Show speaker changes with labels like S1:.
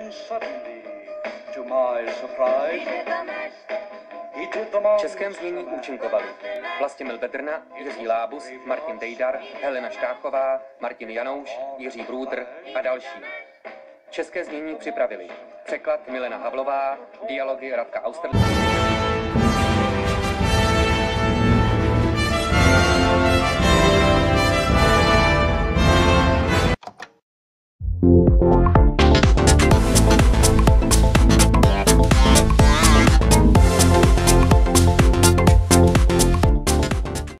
S1: And suddenly, to my surprise,
S2: V českém znění účinkovali Vlastimil Bedrna, Jiří Lábus, Martin Dejdar, Helena Štáchová, Martin Janouš, Jiří Brůdr a další. České znění připravili překlad Milena Havlová, dialogy Radka Austerlíka.